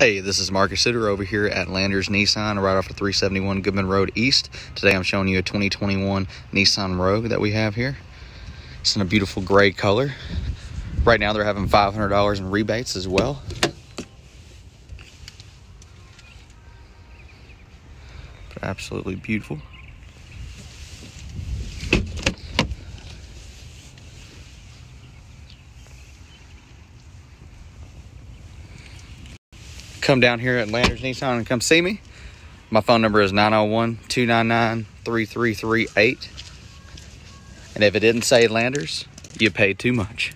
Hey, this is Marcus Suiter over here at Landers Nissan right off of 371 Goodman Road East. Today I'm showing you a 2021 Nissan Rogue that we have here. It's in a beautiful gray color. Right now they're having $500 in rebates as well. But absolutely beautiful. Come down here at Landers Nissan and come see me. My phone number is 901 299 3338. And if it didn't say Landers, you paid too much.